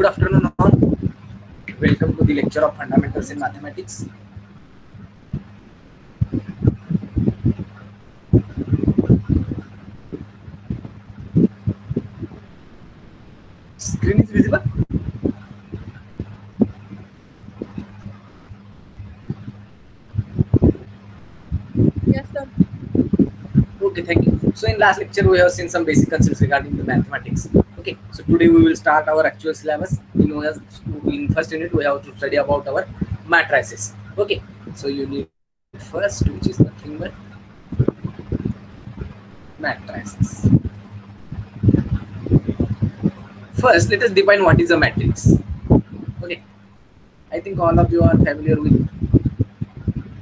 Good afternoon all. Welcome to the lecture of Fundamentals in Mathematics. Screen is visible? Yes, sir. Okay, thank you. So in last lecture we have seen some basic concepts regarding the mathematics. Okay, so today we will start our actual syllabus. You know, as in first unit we have to study about our matrices. Okay, so you need first, which is nothing but matrices. First, let us define what is a matrix. Okay, I think all of you are familiar with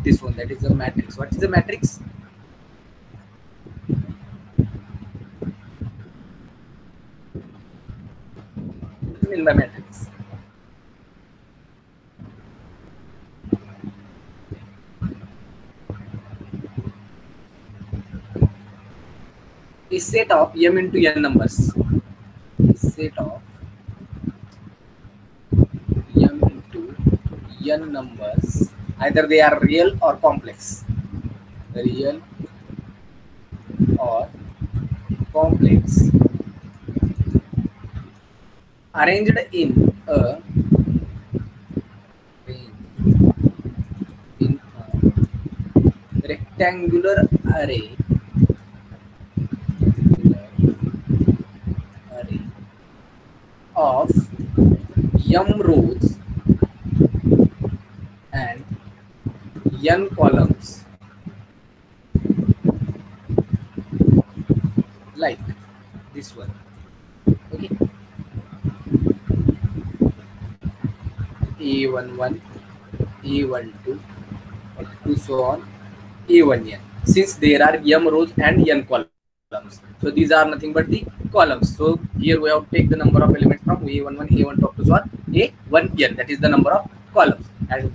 this one. That is a matrix. What is a matrix? Do you matrix? A set of m into n numbers. A set of m into n numbers. Either they are real or complex. Real or complex arranged in a in a rectangular array. Of m rows and n columns like this one okay A11, A12, up to so on, A1n. Since there are m rows and n columns, so these are nothing but the columns. So here we have to take the number of elements from A11, A12 up to so on, A1n. That is the number of columns, and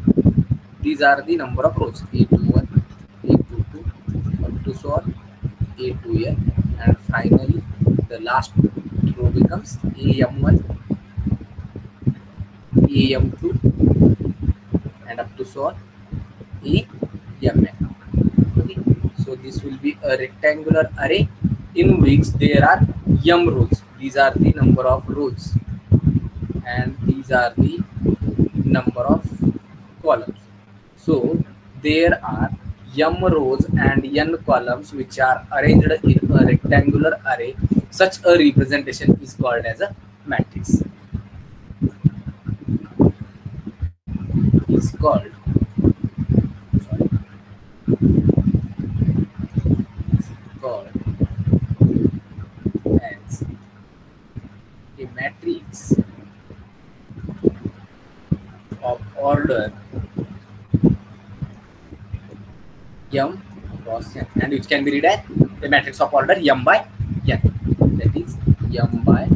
these are the number of rows. A21, A22, up to so on, A2n, and finally the last row becomes AM1 AM2 and up to so on AMN. Okay, so this will be a rectangular array in which there are m rows. These are the number of rows, and these are the number of columns. So there are m rows and n columns which are arranged in a rectangular array. Such a representation is called as a matrix. Is called a matrix of order m cross and which can be read as a matrix of order m by n. That is m by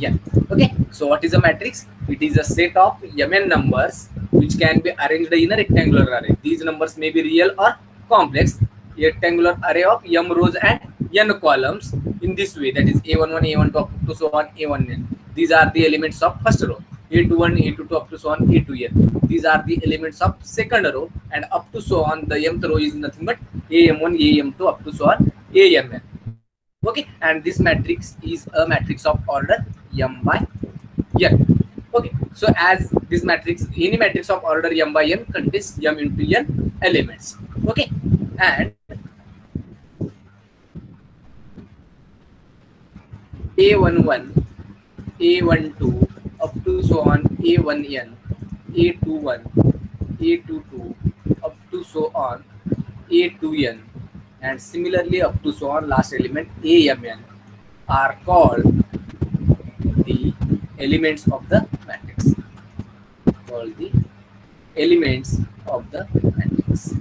n. Okay so what is a matrix? It is a set of mn numbers which can be arranged in a rectangular array. These numbers may be real or complex. A rectangular array of m rows and n columns in this way. That is a11, a12 up to so on, a1n. These are the elements of first row. a21, a22 up to so on, a2n. These are the elements of second row and up to so on. The mth row is nothing but am1, am2 up to so on, amn. Okay, and this matrix is a matrix of order m by n okay so as this matrix any matrix of order m by n contains m into n elements. Okay and a11 a12 up to so on a1n a21 a22 up to so on a2n and similarly up to so on last element amn are called the elements of the matrix. Called the elements of the matrix.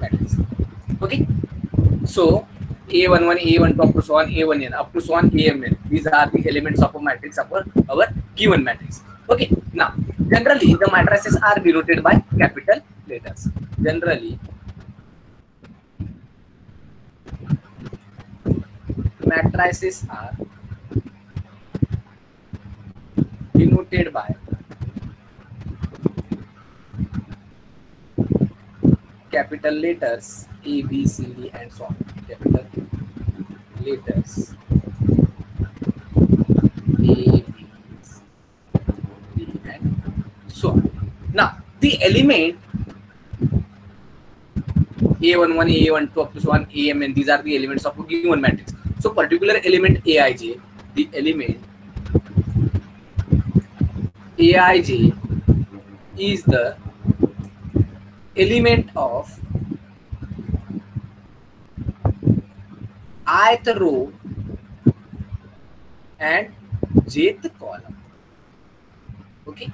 Matrix. Okay. So a11 a12 up to so on a1n up to so on amn these are the elements of a matrix of our, our given matrix. Okay. Now generally the matrices are denoted by capital letters. Generally matrices are denoted by capital letters A, B, C, D, and so on. Capital letters A, B, C, D, and so on. Now, the element A11, A12 up to so on, AMN, these are the elements of a given matrix. So, particular element Aij, the element Aij is the element of ith row and jth column. Okay.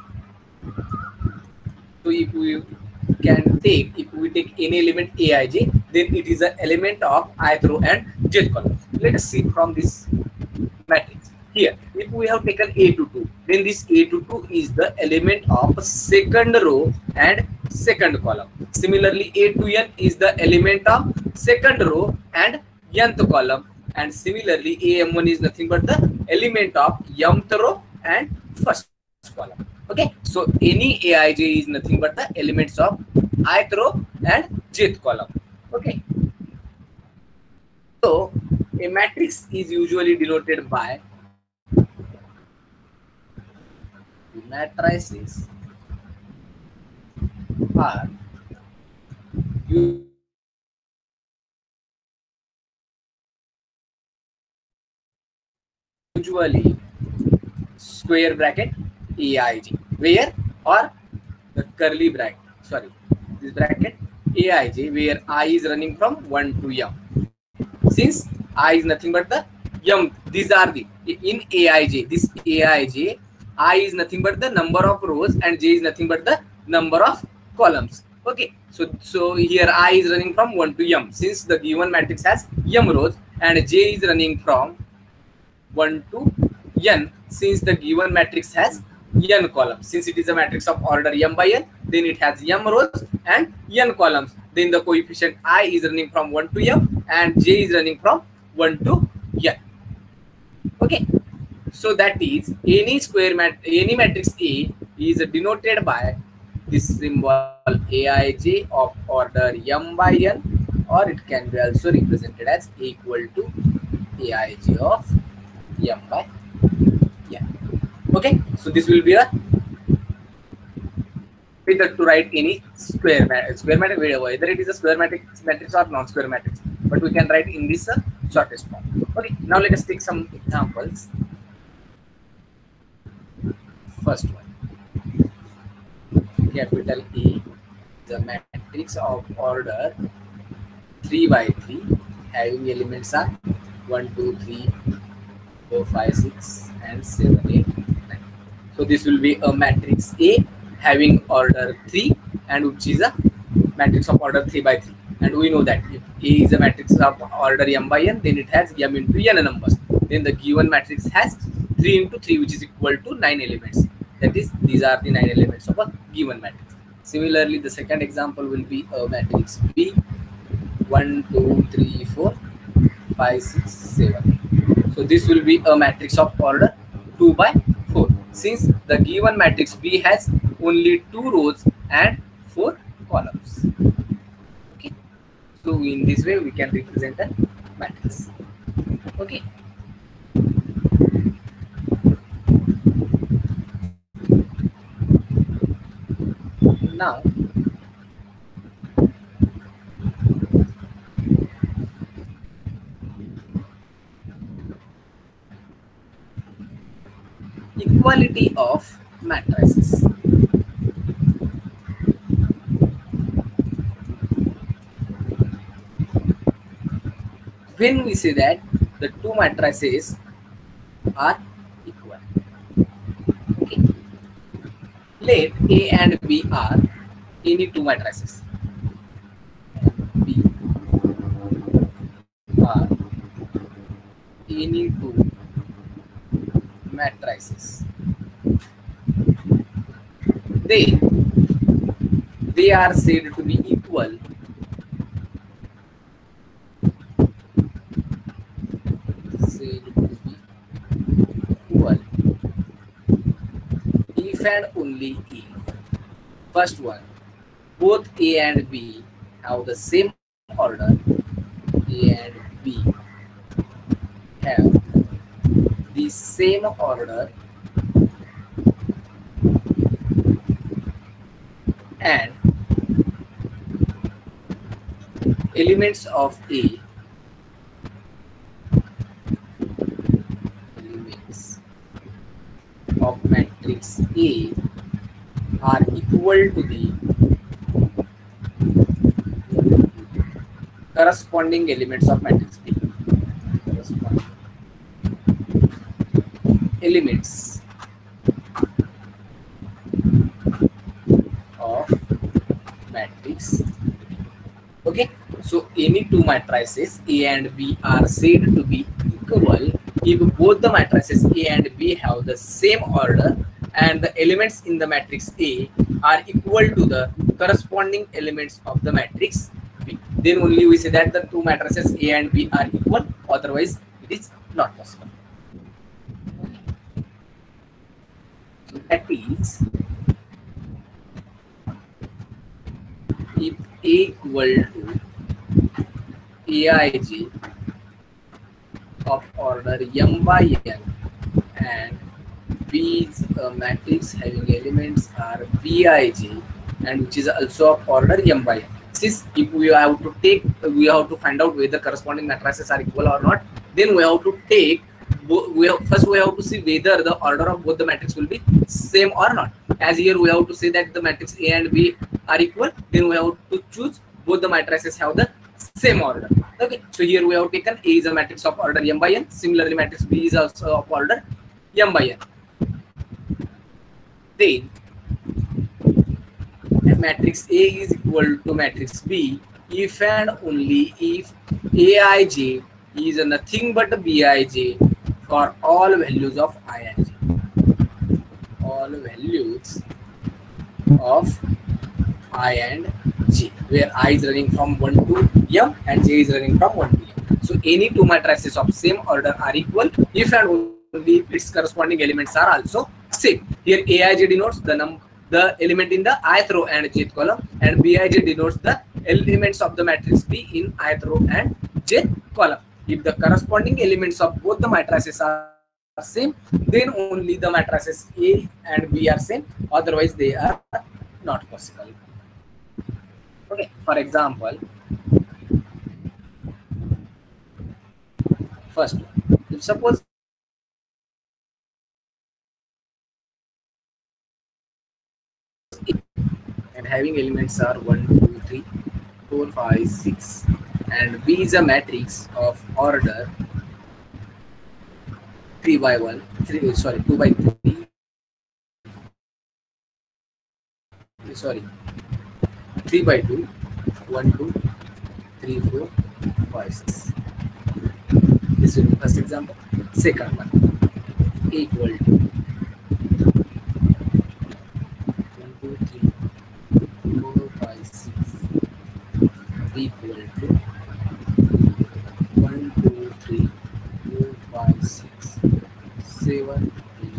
So if we can take, if we take any element aij, then it is an element of ith row and jth column. Let us see from this matrix. Here, if we have taken a to 2, then this a to 2 is the element of second row and second column. Similarly, a to n is the element of second row and nth column. And similarly, am1 is nothing but the element of mth row and first column. Okay, so any aij is nothing but the elements of ith row and jth column. Okay, so a matrix is usually denoted by matrices are usually square bracket aij where or the curly bracket. Sorry. This bracket aij where i is running from 1 to m. Since i is nothing but the m these are the in aij this aij i is nothing but the number of rows and j is nothing but the number of columns. Okay. So so here i is running from 1 to m. Since the given matrix has m rows and j is running from 1 to n since the given matrix has n columns. Since it is a matrix of order m by n then it has m rows and n columns. Then the coefficient i is running from 1 to m and j is running from 1 to n. Okay. So that is any square mat any matrix a is denoted by this symbol aij of order m by n or it can be also represented as equal to aij of m by n okay so this will be a method to write any square matrix square matrix whether it is a square matrix matrix or non-square matrix but we can write in this uh, shortest form. Okay now let us take some examples. First one. Capital A the matrix of order 3 by 3 having elements are 1 2 3 4 5 6 and 7 8 9 so this will be a matrix A having order 3 and which is a matrix of order 3 by 3 and we know that if A is a matrix of order m by n then it has m into n numbers. Then the given matrix has 3 into 3 which is equal to 9 elements. That is these are the 9 elements of a given matrix. Similarly the second example will be a matrix B. 1 2 3 4 5 6 7 so this will be a matrix of order 2 by 4 since the given matrix B has only two rows and four columns. Okay. So in this way we can represent a matrix. Okay. Now equality of matrices. When we say that the two matrices are equal. Okay. Let a and b are any two matrices. B are any two matrices. They, they are said to be equal said to be equal if and only if. First one, both A and B have the same order same order and elements of A elements of matrix A are equal to the corresponding elements of matrix B. Corresponding elements of matrix. Okay so any two matrices a and b are said to be equal if both the matrices a and b have the same order and the elements in the matrix a are equal to the corresponding elements of the matrix b. Then only we say that the two matrices a and b are equal otherwise it is not possible that if A equal to Aij of order m by n and B is a uh, matrix having elements are Bij and which is also of order m by n. Since if we have to take, we have to find out whether corresponding matrices are equal or not, then we have to take we have, first we have to see whether the order of both the matrix will be same or not. As here we have to say that the matrix a and b are equal then we have to choose both the matrices have the same order. Okay so here we have taken a is a matrix of order m by n similarly matrix b is also of order m by n. Then matrix a is equal to matrix b if and only if aij is nothing but bij for all values of i and j. All values of i and j, where i is running from 1 to m and j is running from 1 to m. So any two matrices of same order are equal if and only its corresponding elements are also same. Here aij denotes the num the element in the ith row and jth column and bij denotes the elements of the matrix b in ith row and jth column if the corresponding elements of both the matrices are same then only the matrices a and b are same. Otherwise they are not possible. Okay for example first if suppose and having elements are 1 2 3 4 5 6 and B is a matrix of order 3 by 1, 3, sorry, 2 by 3, sorry, 3 by 2, 1, 2, 3, 4, 5, 6. This will be first example. Second one, equal to 1, 2, 3, 4, 5, 6. B equal to 1, 2, 3, 4, 5, 6, 7, 8,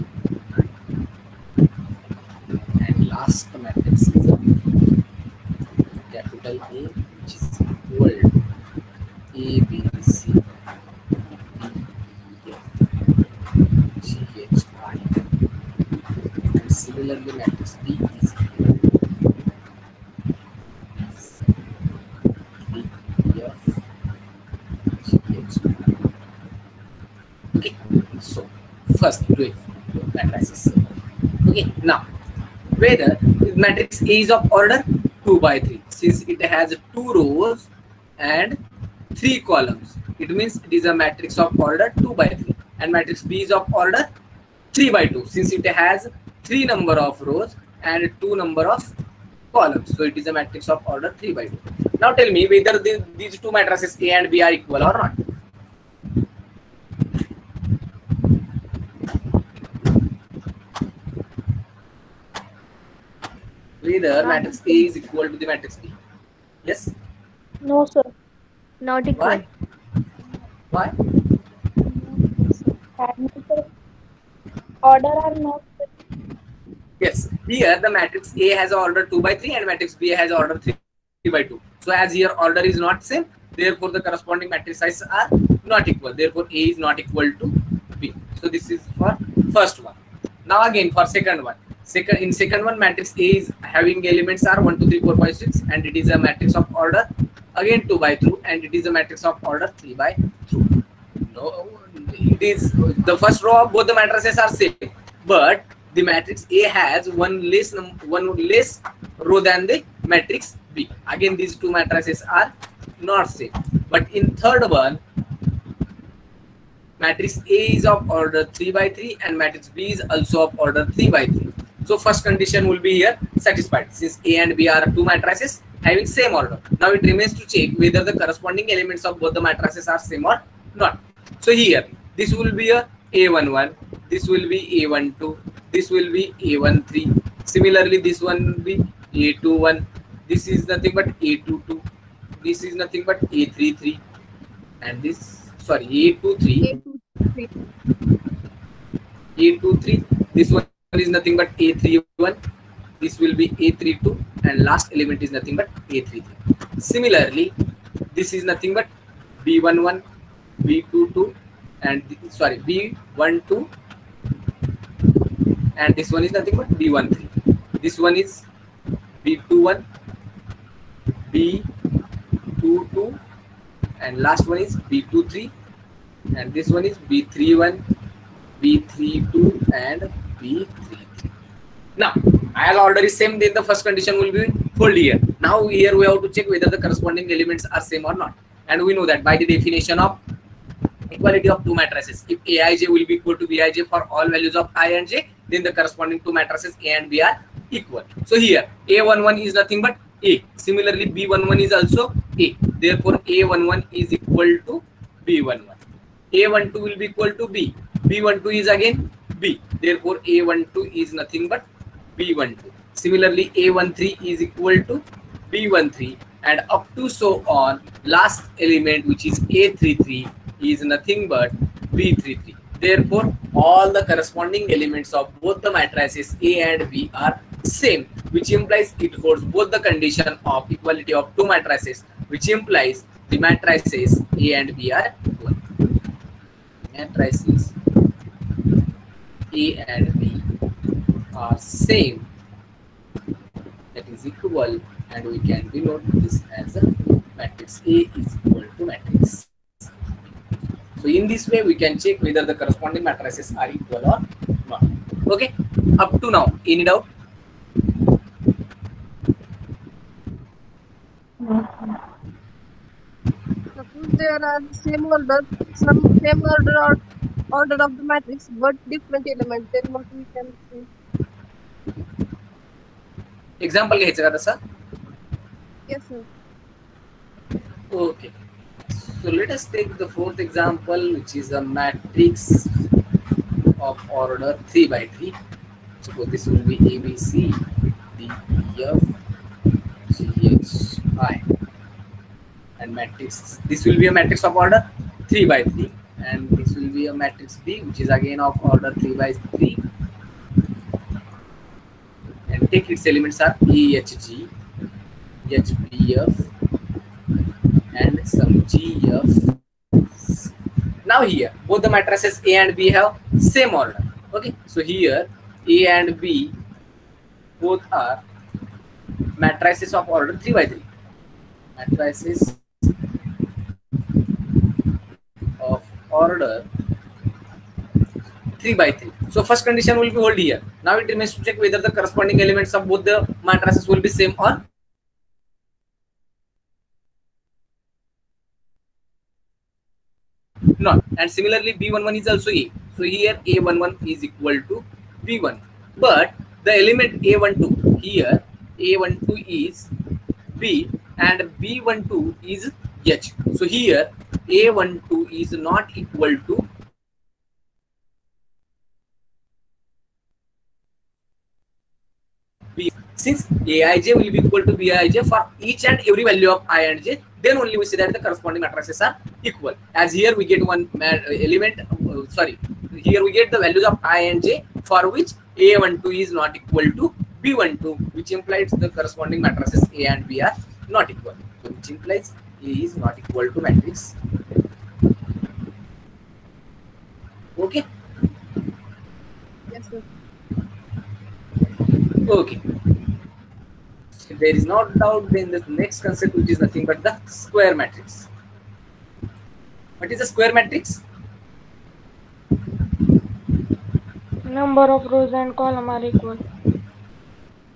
9. And last matrix is a capital A, which is equal to A, B, C, D, E, F, G, H, I. And similarly, matrix B is equal to D, E, F, Okay, so first matrices. Okay, now whether the matrix A is of order 2 by 3 since it has two rows and three columns it means it is a matrix of order 2 by 3 and matrix B is of order 3 by 2 since it has three number of rows and two number of columns so it is a matrix of order 3 by 2 now tell me whether the, these two matrices A and B are equal or not. Whether matrix A is equal to the matrix B. Yes. No, sir. Not equal. Why? Why? Order are not Yes, here the matrix A has order 2 by 3 and matrix B has order 3 by 2. So as here order is not same, therefore the corresponding matrix sizes are not equal. Therefore A is not equal to B. So this is for first one. Now again for second one. Second in second one matrix A is having elements are 1, 2, 3, 4, 5, 6 and it is a matrix of order again 2 by 2 and it is a matrix of order 3 by 2. No, it is the first row of both the matrices are same but the matrix A has one less one less row than the matrix B. Again, these two matrices are not same. But in third one, matrix A is of order 3 by 3 and matrix B is also of order 3 by 3. So first condition will be here satisfied since A and B are two matrices having same order. Now it remains to check whether the corresponding elements of both the matrices are same or not. So here this will be a A11, this will be A12, this will be A13. Similarly, this one will be A21. This is nothing but A22. This is nothing but A33. And this, sorry, A23. A2, 3. A23. This one is nothing but A31. This will be A32. And last element is nothing but A33. Similarly, this is nothing but B11, B22, and sorry, B12 and this one is nothing but B13. This one is B21, B22, and last one is B23, and this one is B31, B32, and B33. Now, order is same, then the first condition will be hold here. Now, here we have to check whether the corresponding elements are same or not. And we know that by the definition of equality of two matrices. If Aij will be equal to Bij for all values of i and j, then the corresponding two matrices A and B are equal. So here A11 is nothing but A. Similarly, B11 is also A. Therefore, A11 is equal to B11. A12 will be equal to B. B12 is again B. Therefore, A12 is nothing but B12. Similarly, A13 is equal to B13 and up to so on last element which is A33 is nothing but B33. Therefore, all the corresponding elements of both the matrices A and B are same, which implies it holds both the condition of equality of two matrices, which implies the matrices A and B are equal. Matrices A and B are same, that is equal, and we can denote this as a matrix A is equal to matrix so in this way, we can check whether the corresponding matrices are equal or not. Okay. Up to now, any doubt? Suppose there are same order, some same order or order of the matrix but different element? Then what we can see? Example, घ्यायचं का तसा? Yes sir. Okay. So let us take the fourth example which is a matrix of order 3 by 3 so this will be a b c d e f g h i. And matrix this will be a matrix of order 3 by 3 and this will be a matrix B, which is again of order 3 by 3. And take its elements are E, H, G, H, B, F, and some GF. Now here, both the matrices A and B have same order. Okay, so here A and B both are matrices of order 3 by 3. Matrices of order 3 by 3. So first condition will be hold here. Now it remains to check whether the corresponding elements of both the matrices will be same or not and similarly b11 is also a so here a11 is equal to b1 but the element a12 here a12 is b and b12 is h so here a12 is not equal to b. Since aij will be equal to bij for each and every value of i and j then only we see that the corresponding matrices are equal. As here we get one element uh, sorry here we get the values of i and j for which a12 is not equal to b12 which implies the corresponding matrices a and b are not equal which implies is not equal to matrix. Okay. Yes, sir. okay. So there is no doubt then the next concept which is nothing but the square matrix. What is a square matrix? Number of rows and column are equal.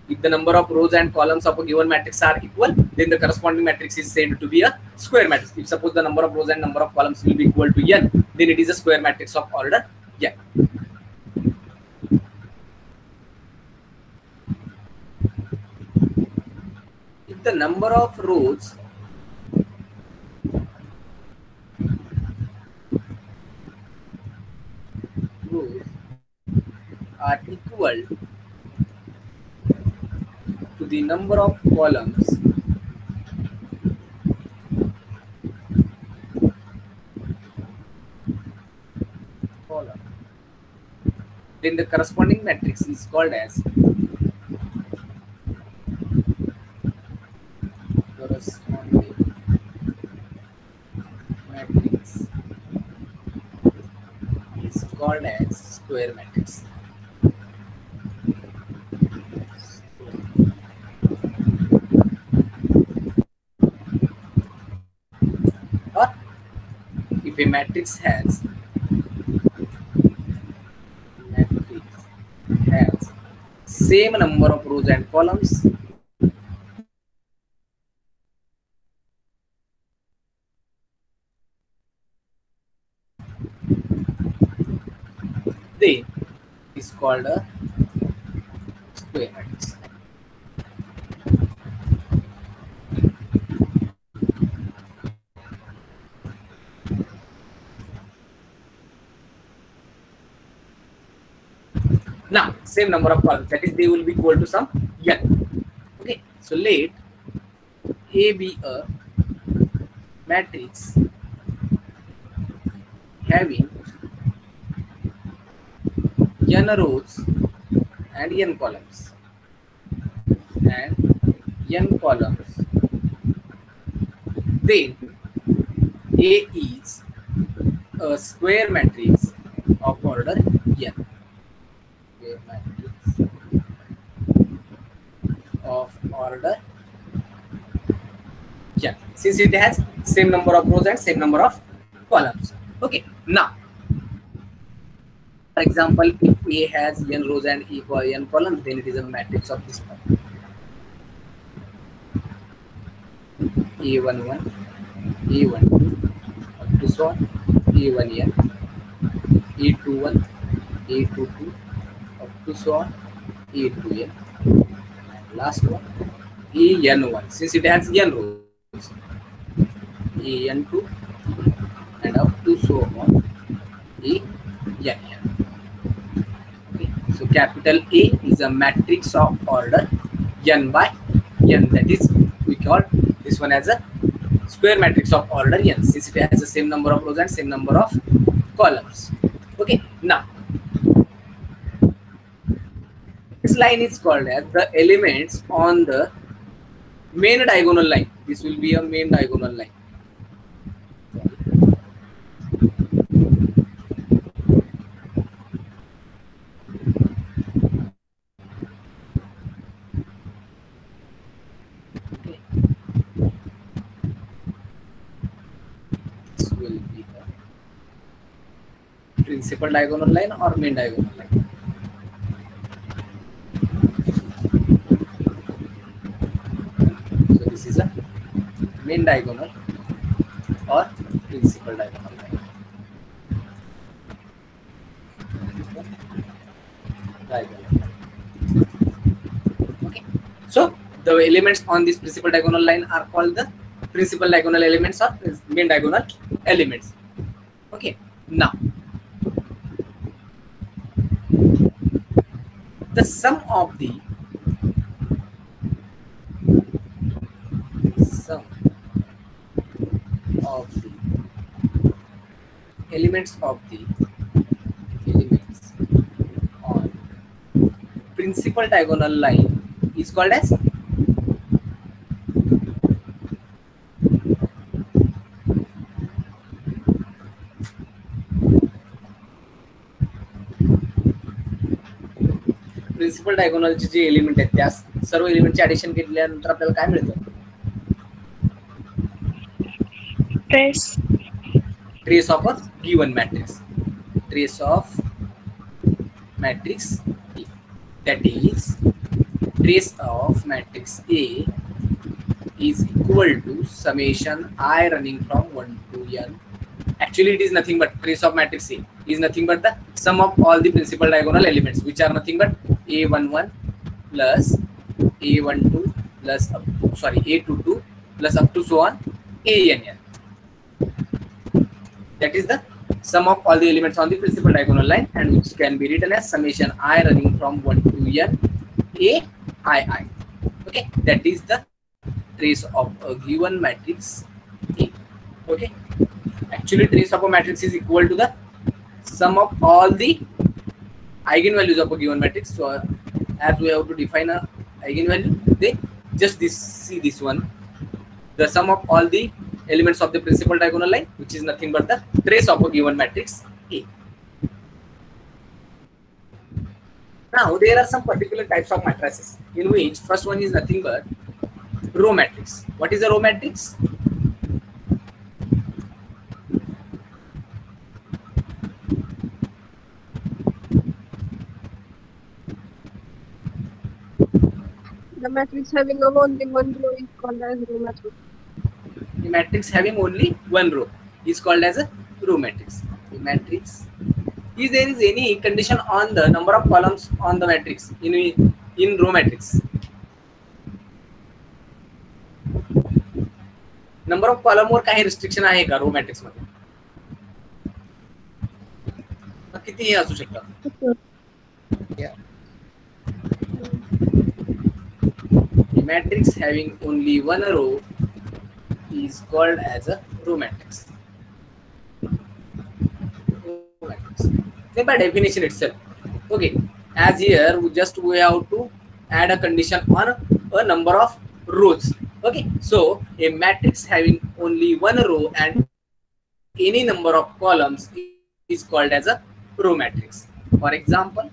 If the number of rows and columns of a given matrix are equal then the corresponding matrix is said to be a square matrix. If suppose the number of rows and number of columns will be equal to n then it is a square matrix of order n. If the number of rows rows are equal the number of columns. Column. Then the corresponding matrix is called as corresponding matrix is called as square matrix or if a matrix has matrix has same number of rows and columns. Then is called a square matrix now same number of columns that is they will be equal to some n. Okay. So let a be a matrix having n rows and n columns. And n columns. Then a is a square matrix of order n square matrix of order. N since it has same number of rows and same number of columns. Okay. Now for example if a has n rows and e n columns then it is a matrix of this form a11 a12 up to so on a1n a21 a22 up to so on a2n last one en1 since it has n rows en2 and up to so on. en okay. So capital a is a matrix of order n by n. That is we call this one as a square matrix of order n. Since it has the same number of rows and same number of columns. Okay. Now this line is called as the elements on the main diagonal line this will be a main diagonal line principal diagonal line or main diagonal line. Main diagonal or principal diagonal. Diagonal. Okay. So the elements on this principal diagonal line are called the principal diagonal elements or main diagonal elements. Okay. Now the sum of the elements of the elements on principal diagonal line is called as principal डायगोनलचे जे element आहेत त्या सर्व एलिमेंटचे addition केल्यानंतर आपल्याला काय मिळतं Trace. of a given matrix trace of matrix A. that is trace of matrix A is equal to summation i running from 1 to n actually it is nothing but trace of matrix A is nothing but the sum of all the principal diagonal elements which are nothing but A11 plus A12 plus up to, sorry A22 plus up to so on ANN that is the sum of all the elements on the principal diagonal line and which can be written as summation i running from 1 to n a i i. Okay? That is the trace of a given matrix a. Okay? Actually trace of a matrix is equal to the sum of all the eigenvalues of a given matrix. So as we have to define a eigenvalue they just this see this one. The sum of all the elements of the principal diagonal line, which is nothing but the trace of a given matrix A. Now, there are some particular types of matrices in which first one is nothing but row matrix. What is a row matrix? The matrix having only one row is called as row matrix A matrix having only one row is called as a row matrix. A matrix is there is any condition on the number of columns on the matrix in in row matrix number of कॉलमवर काही restriction आहे का रो matrix मध्ये मग कितीही असू शकतात A matrix having only one row is called as a row matrix. Row. Then by definition itself, okay, as here we just we have to add a condition on a number of rows. Okay, so a matrix having only one row and any number of columns is called as a row matrix. For example,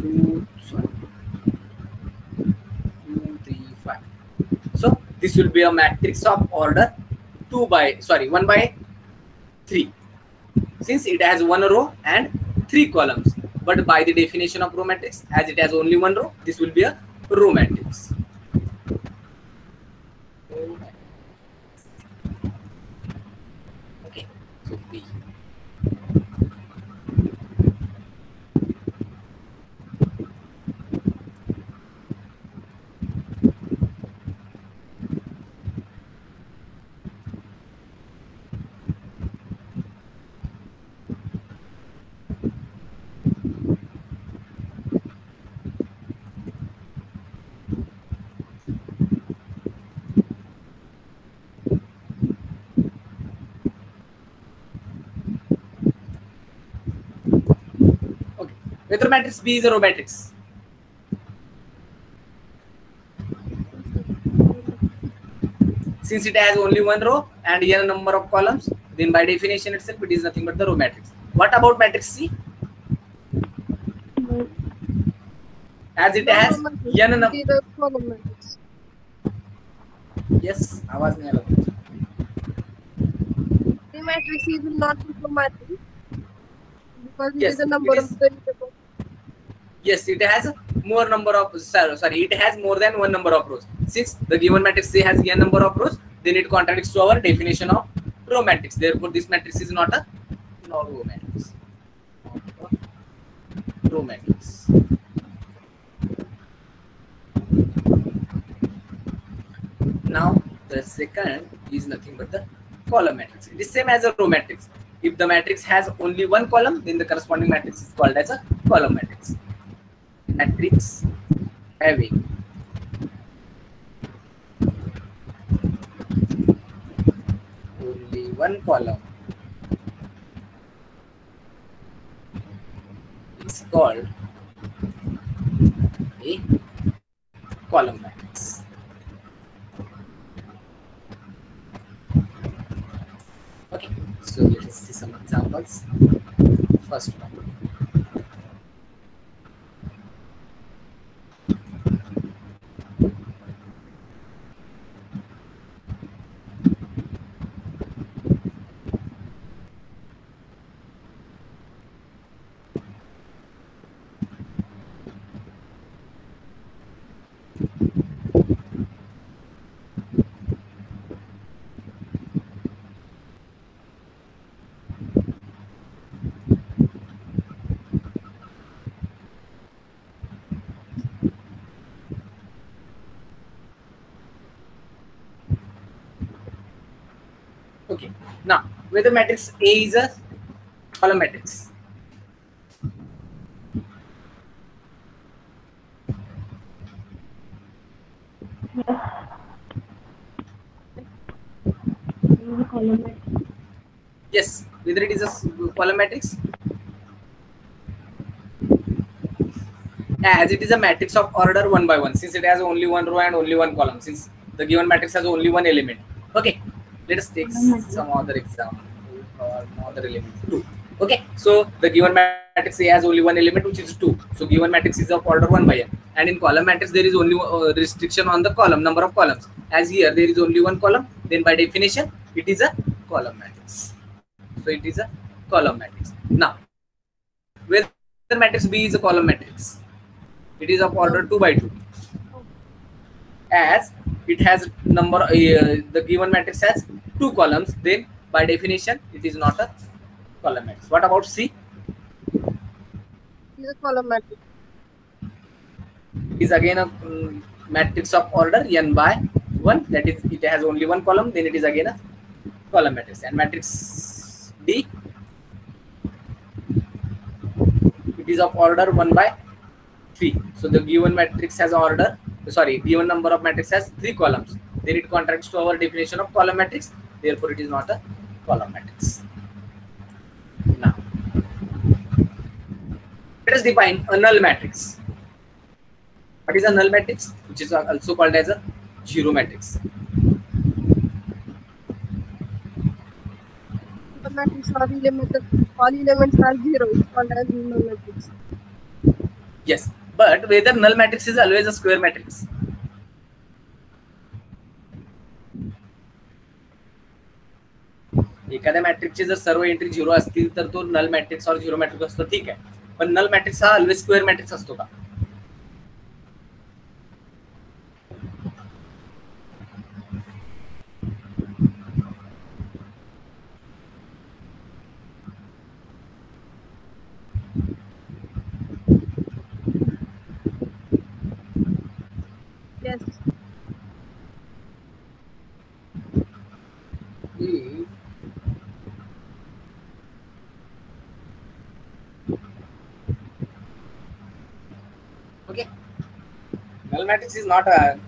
two, sorry, two, three, five. So this will be a matrix of order two by sorry one by three, since it has one row and three columns. But by the definition of row matrix, as it has only one row, this will be a row matrix. Okay, so. Okay. Whether matrix B is a row matrix. Since it has only one row and n number of columns, then by definition itself it is nothing but the row matrix. What about matrix C? As it has n number. It is a column matrix. Yes, आवाज नहीं आ रहा The matrix is not a matrix because it Yes, is a number it of is- variables. Yes, it has more number of sorry, it has more than one number of rows. Since the given matrix C has n number of rows, then it contradicts to our definition of row matrix. Therefore, this matrix is not a not row matrix. A row matrix. Now, the second is nothing but the column matrix. It is same as a row matrix. If the matrix has only one column, then the corresponding matrix is called as a column matrix matrix having only one column is called a column matrix. Okay, so let us see some examples. First one. Okay. Now, whether matrix A is a column matrix. Yes, whether it is a column matrix. As it is a matrix of order one by one, since it has only one row and only one column, since the given matrix has only one element. Let us take some other example or other element two. Okay, so the given matrix A has only one element which is two. So given matrix is of order one by n, and in column matrix there is only uh, restriction on the column number of columns. As here there is only one column, then by definition it is a column matrix. So it is a column matrix. Now, whether the matrix B is a column matrix, it is of order two by two. As it has number, uh, the given matrix has two columns, then by definition it is not a column matrix. What about C? Is a column matrix. Is again a um, matrix of order n by one. That is, it has only one column. Then it is again a column matrix. And matrix D, it is of order one by three. So the given matrix has order. Sorry, given number of matrix has three columns. Then it contracts to our definition of column matrix. Therefore, it is not a column matrix. Now, let us define a null matrix. What is a null matrix? Which is also called as a zero matrix. The matrix are element, all elements are zero. It's called as null matrix. Yes, but whether null matrix is always a square matrix. एखाद्या मॅट्रिकचे जर सर्व entry zero असतील तर तो null matrix और zero matrix असतो. ठीक आहे. पण नल मॅट्रिक्स हा अल्वेज स्क्वेअर मॅट्रिक्स असतो का? Matrix is not a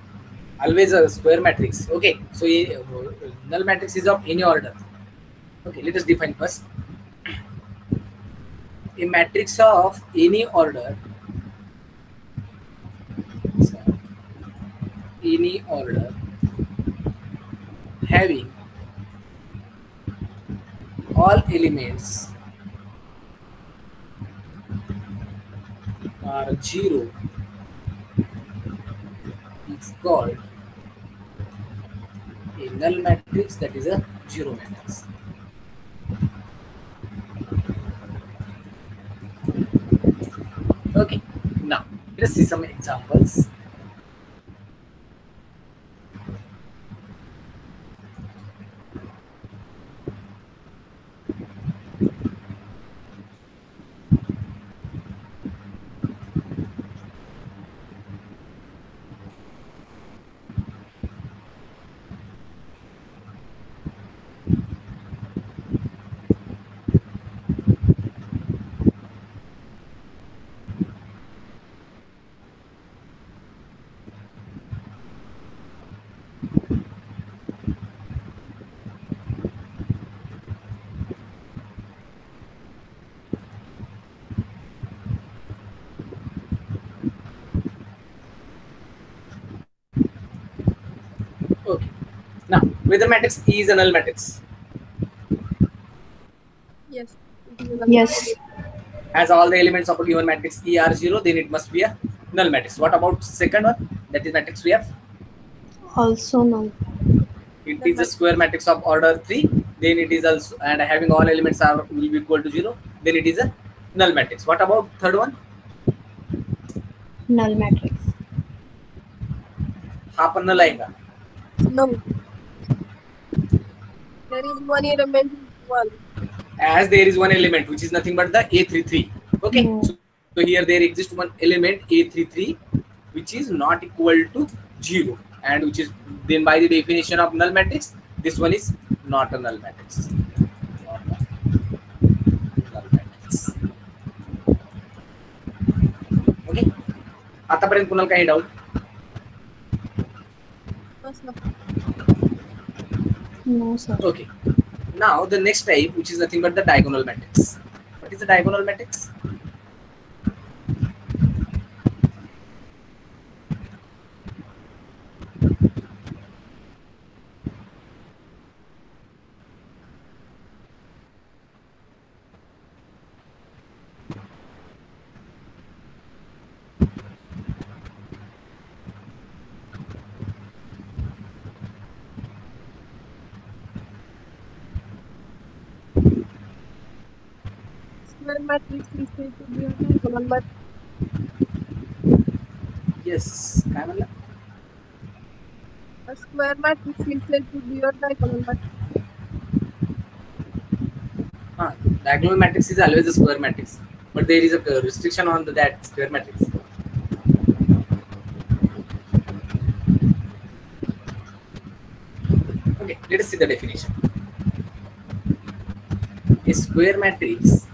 always a square matrix. Okay. So null matrix is of any order. Okay. Let us define first. A matrix of any order. Any order having all elements are zero called a null matrix that is a zero matrix. Okay, now let's see some examples. whether matrix E is a null matrix Yes. Yes. has all the elements of a given matrix E are zero, then it must be a null matrix. What about second one? That is matrix we have. Also null. It is a square matrix of order three. Then it is also and having all elements are will be equal to zero. Then it is a null matrix. What about third one? Null matrix. हा पण null आहे का? No. There is one element one. as there is one element which is nothing but the A33. Okay, Hmm. so, so here there exists one element A33 which is not equal to zero and which is then by the definition of null matrix, this one is not a null matrix. Not a null matrix. Okay, आतापर्यंत कुणाला काही doubt असं. no, sir. Okay. Now the next type, which is nothing but the diagonal matrix. What is the diagonal matrix? Square matrix mistake to be remember. Yes, Kamala. A square matrix himself to be your diagonal matrix. Ah, diagonal matrix is always a square matrix, but there is a restriction on the, that square matrix. Okay, let us see the definition. A square matrix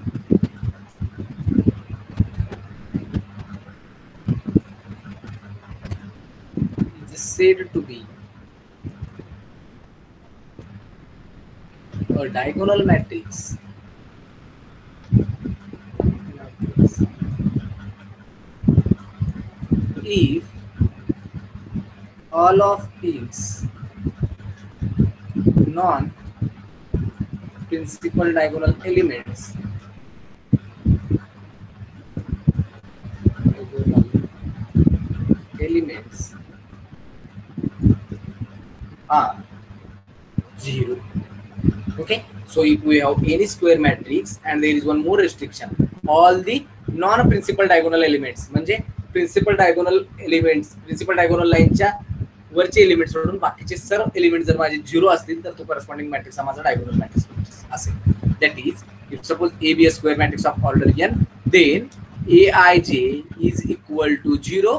said to be. A diagonal matrix. If all of its non principal diagonal elements diagonal elements are zero okay so if we have any square matrix and there is one more restriction all the non-principal diagonal elements म्हणजे principal diagonal elements principal diagonal लाईनच्या वरचे element सोडून बाकीचे सर्व element जर माझे zero असतील तर तो करस्पॉन्डिंग मॅट्रिक्स हा माझा डायगोनल मॅट्रिक्स असेल that is if suppose A B A square matrix of order N then A I J is equal to zero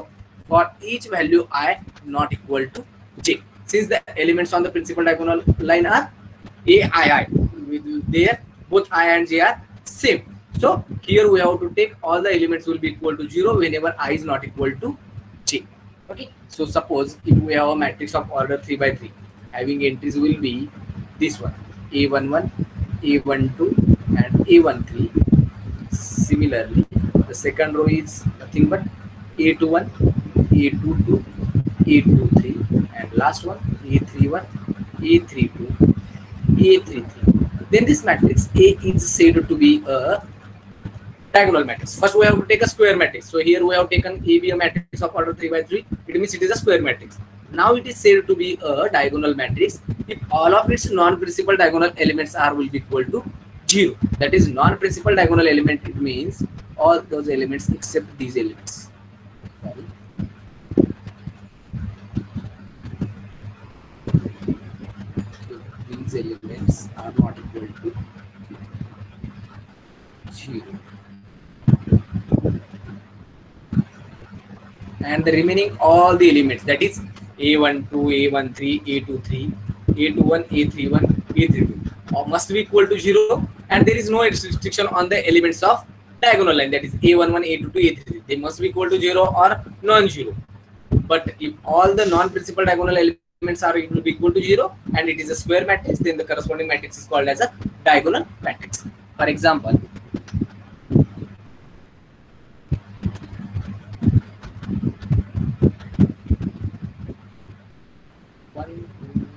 for each value i not equal to j since the elements on the principal diagonal line are a i i. With there both i and j are same. So here we have to take all the elements will be equal to zero whenever i is not equal to j. Okay? So suppose if we have a matrix of order 3 by 3 having entries will be this one. A11 a12 and a13 similarly the second row is nothing but a21 a22 a23 and last one a31 a32 a33 then this matrix a is said to be a diagonal matrix. First we have to take a square matrix. So here we have taken a be a matrix of order 3 by 3 it means it is a square matrix. Now it is said to be a diagonal matrix if all of its non-principal diagonal elements are will be equal to zero. That is non-principal diagonal element it means all those elements except these elements Sorry. So these elements are not equal to zero. And the remaining all the elements that is A12, A13, A23, A21, A31, A32 all must be equal to zero and there is no restriction on the elements of diagonal line that is A11, A22, A33. They must be equal to zero or non-zero. But if all the non-principal diagonal elements are equal to zero and it is a square matrix, then the corresponding matrix is called as a diagonal matrix. For example, one, two, three.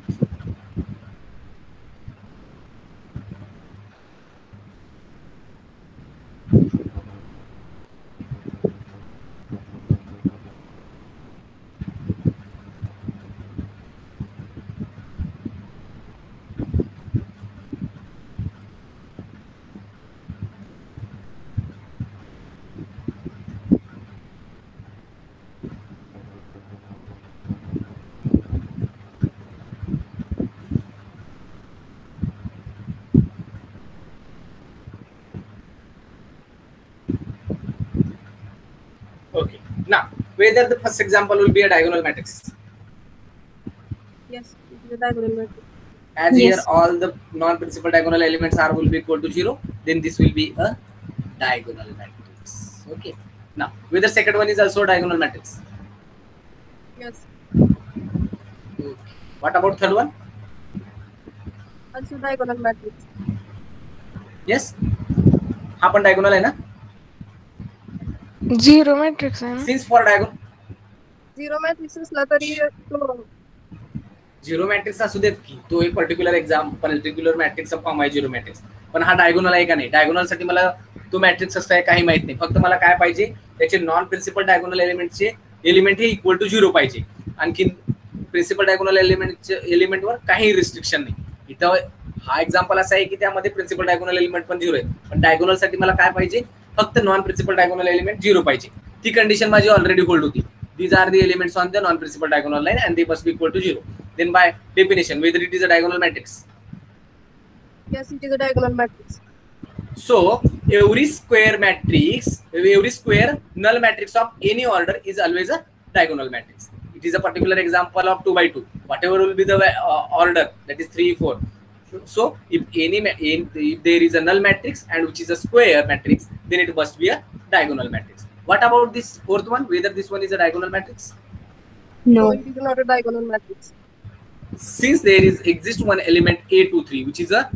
Okay. Now, whether the first example will be a diagonal matrix. Yes, it is a diagonal matrix. As here Yes. all the non-principal diagonal elements are will be equal to zero, then this will be a diagonal matrix. Okay. Now, whether second one is also a diagonal matrix. Yes, Okay. What about third one? also diagonal matrix. Yes. हा पण diagonal आहे ना? Zero matrix आहे ना? Since for diagonal zero matrix असला तरी तो zero matrix असू देत की तो एक पर्टिक्युलर एक्झाम पर्टिक्युलर मॅट्रिक्सचा फॉर्म आहे झिरो मॅट्रिक्स पण हा डायगोनल आहे का नाही? डायगोनलसाठी मला तो मॅट्रिक्स असं आहे काही माहीत नाही. फक्त मला काय पाहिजे त्याचे नॉन प्रिन्सिपल डायगोनल एलिमेंटचे एलिमेंट हे इक्वल टू झिरो पाहिजे. आणखी प्रिन्सिपल डायगोनल एलिमेंटचे एलिमेंटवर काही रिस्ट्रिक्शन नाही. इथं हा एक्झाम्पल असा आहे की त्यामध्ये प्रिन्सिपल डायगोनल एलिमेंट पण झिरो आहे पण डायगोनलसाठी मला काय पाहिजे फक्त non principal diagonal element zero पाहिजे ती कंडिशन माझी ऑलरेडी होल्ड होती these are the elements on the non-principal diagonal line and they must be equal to zero. Then by definition, whether it is a diagonal matrix. yes, it is a diagonal matrix. So every square matrix, every square null matrix of any order is always a diagonal matrix. It is a particular example of two by two. Whatever will be the uh, order, that is three, four. so if any in, if there is a null matrix and which is a square matrix, then it must be a diagonal matrix. What about this fourth one? Whether this one is a diagonal matrix? No. It is not a diagonal matrix. since there is exist one element a23 which is a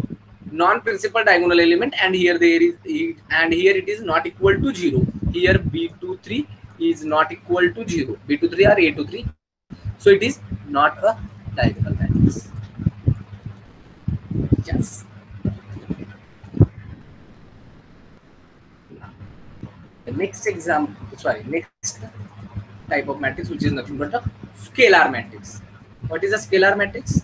non-principal diagonal element and here there is and here it is not equal to zero here b23 is not equal to zero b23 or a23 so it is not a diagonal matrix yes the next example sorry next type of matrix which is nothing but a scalar matrix what is a scalar matrix?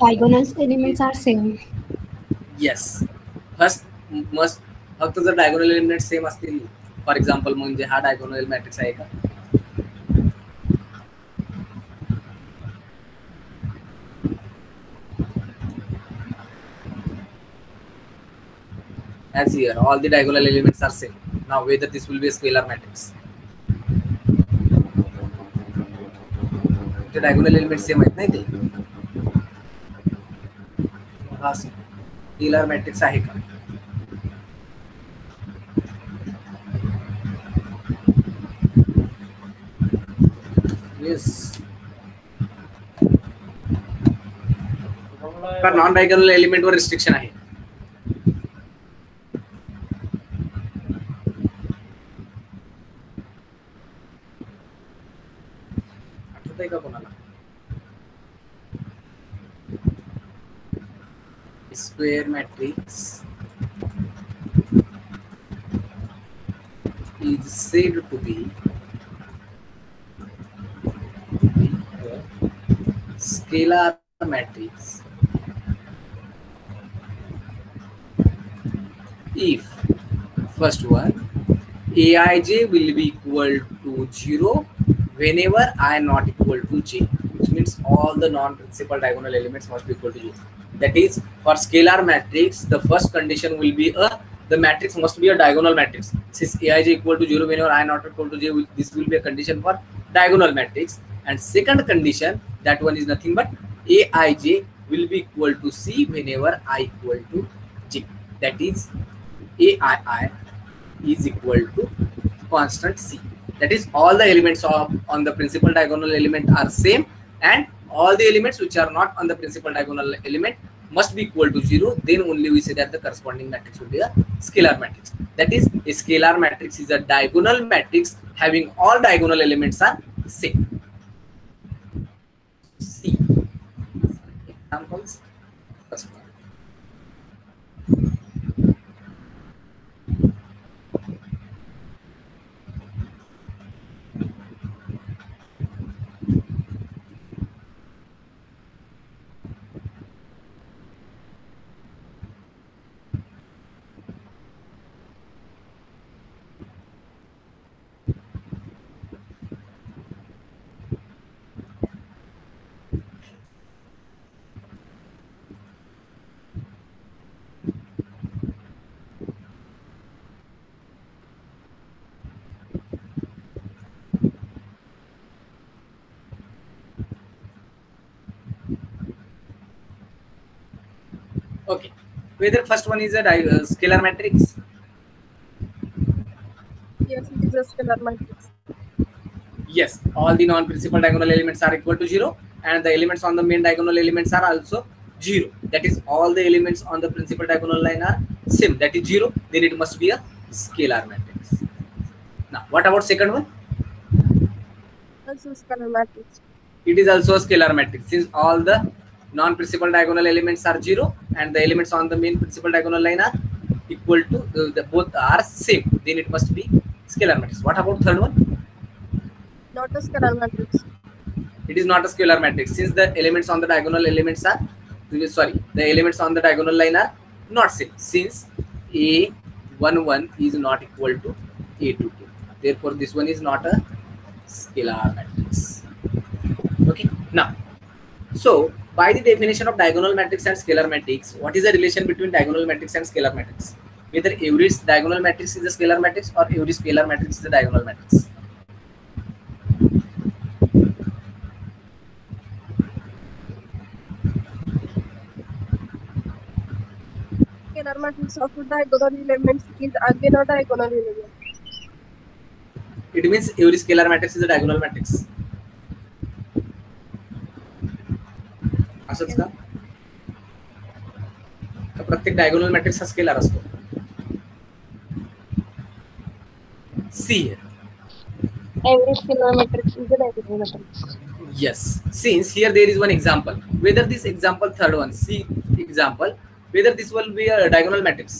Diagonal elements are same. Yes first must फक्त जर diagonal element same असतील for example म्हणजे हा diagonal matrix आहे का as here all the diagonal elements are same now whether this will be a scalar matrix ते diagonal elements नाही ते हा स्केलर मॅट्रिक्स आहे का? येस नॉन डायगोनल एलिमेंट वर रिस्ट्रिक्शन आहे? Square matrix. Is said to be scalar matrix. If first one aij will be equal to 0 whenever i not equal to j which means all the non-principal diagonal elements must be equal to 0 that is for scalar matrix the first condition will be a the matrix must be a diagonal matrix. Since aij equal to 0 whenever i not equal to j this will be a condition for diagonal matrix. And second condition that one is nothing but aij will be equal to c whenever i equal to j. That is aii is equal to constant c. That is all the elements of on the principal diagonal element are same and all the elements which are not on the principal diagonal element must be equal to zero then only we say that the corresponding matrix will be a scalar matrix. That is a scalar matrix is a diagonal matrix having all diagonal elements are same. See examples first one okay whether first one is a uh, scalar matrix? Yes, it is a scalar matrix. yes all the non-principal diagonal elements are equal to zero and the elements on the main diagonal elements are also zero. That is all the elements on the principal diagonal line are same. That is zero then it must be a scalar matrix. Now what about second one? Also scalar matrix. it is also a scalar matrix. Since all the non-principal diagonal elements are zero and the elements on the main principal diagonal line are equal to uh, the both are same. Then it must be scalar matrix. What about third one? Not a scalar matrix. it is not a scalar matrix. Since the elements on the diagonal elements are sorry the elements on the diagonal line are not same. Since a11 is not equal to a22 therefore this one is not a scalar matrix. Okay now so by the definition of diagonal matrix and scalar matrix? What is the relation between diagonal matrix and scalar matrix? Whether every diagonal matrix is a scalar matrix or every scalar matrix is a diagonal matrix. Scalar matrix of diagonal elements is again a diagonal element. it means every scalar matrix is a diagonal matrix असंच का प्रत्येक diagonal matrix हा scalar असतो see Every scalar matrix is a diagonal matrix. yes since here there is one example whether this example third one c example whether this will be a diagonal matrix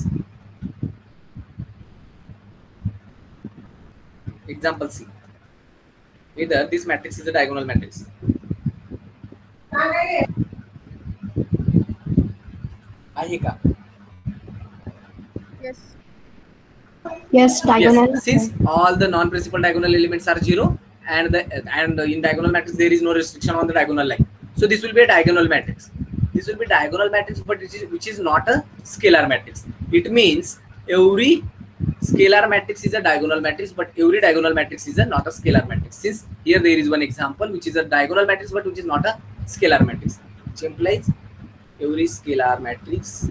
example c whether this matrix is a diagonal matrix आहे का Yes. Yes, diagonal. Yes, since all the non-principal diagonal elements are zero, and the and in diagonal matrix there is no restriction on the diagonal line, so this will be a diagonal matrix. This will be diagonal matrix, but which is which is not a scalar matrix. It means every scalar matrix is a diagonal matrix, but every diagonal matrix is a not a scalar matrix. Since here there is one example which is a diagonal matrix, but which is not a scalar matrix, which implies every scalar matrix.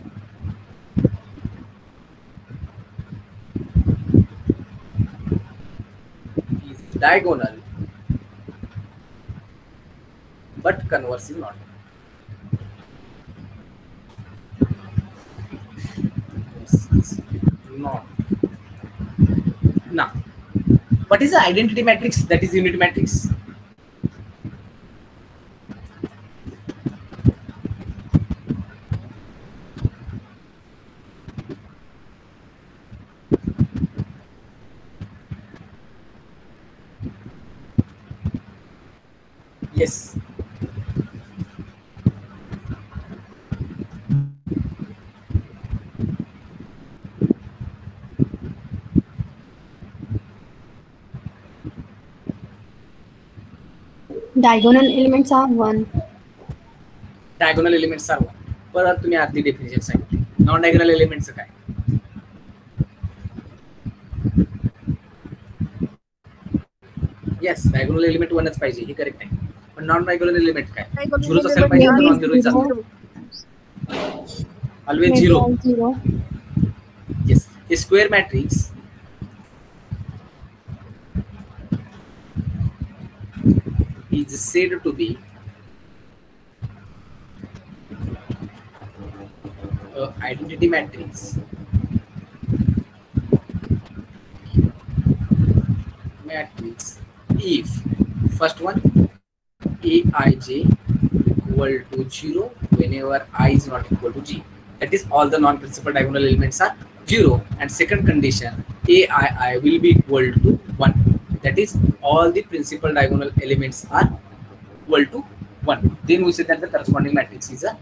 Is diagonal but converse is not. Not. Now what is the identity matrix? That is unit matrix yes. Diagonal elements are 1. Diagonal elements are परत तुम्ही आधी definition सांगितली. Non diagonal एलिमेंटचं काय? Yes diagonal element वनच पाहिजे. हे correct आहे. पण non regular limit काय? झिरो असेल पाहिजे non zero is always zero yes hey square matrix is said to be identity matrix matrix if first one aij equal to 0 whenever i is not equal to g. That is all the non-principal diagonal elements are 0 and second condition aii will be equal to 1 that is all the principal diagonal elements are equal to 1 then we say that the corresponding matrix is a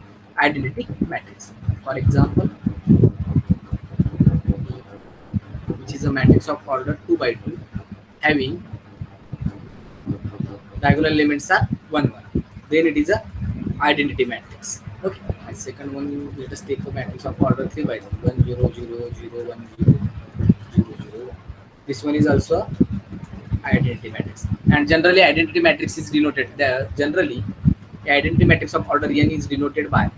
identity matrix. For example which is a matrix of order 2 by 2 having diagonal elements are 1 1 then it is a identity matrix. Okay. And second one let us take a matrix of order 3 by 3 1 0 0 0 1 0 0 0 1 this one is also identity matrix. And generally identity matrix is denoted the generally identity matrix of order n is denoted by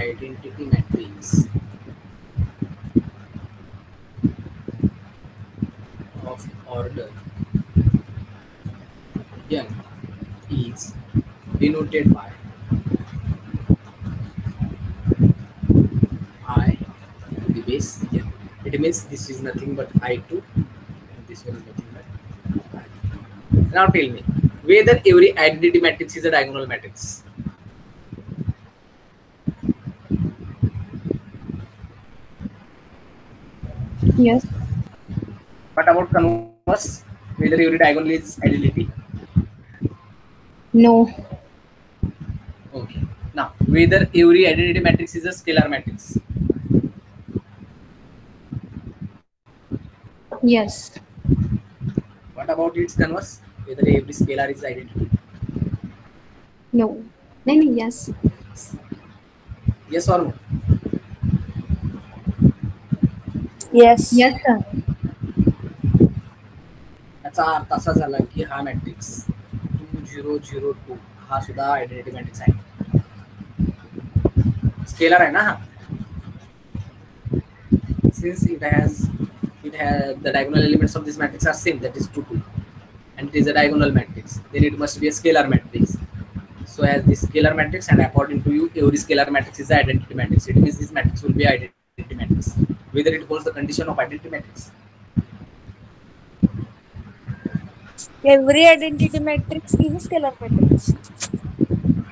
identity matrix of order n is denoted by i to the base n. It means this is nothing but i2 and this one is nothing but i. Now tell me whether every identity matrix is a diagonal matrix. Yes. What about converse? Whether every diagonal is identity? No. Okay. Now, whether every identity matrix is a scalar matrix? Yes. What about its converse? Whether every scalar is identity? No. No, no, yes. Yes or no? Yes. Yes, sir. याचा अर्थ असा झाला की हा matrix two zero zero two हा सुद्धा identity matrix आहे scalar आहे ना हा since it has it has the diagonal elements of this matrix are same that is 2 2 and it is a diagonal matrix then it must be a scalar matrix so as this scalar matrix and according to you every scalar matrix is identity matrix it means this matrix will be identity matrix whether it holds the condition of identity matrix every identity matrix is scalar matrix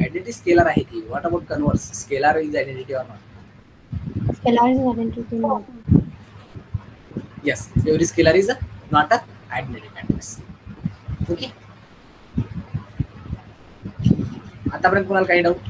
identity scalar आहे की what about converse scalar is identity or not scalar is identity yes every scalar is not a identity matrix okay आतापर्यंत कोणाला काही doubt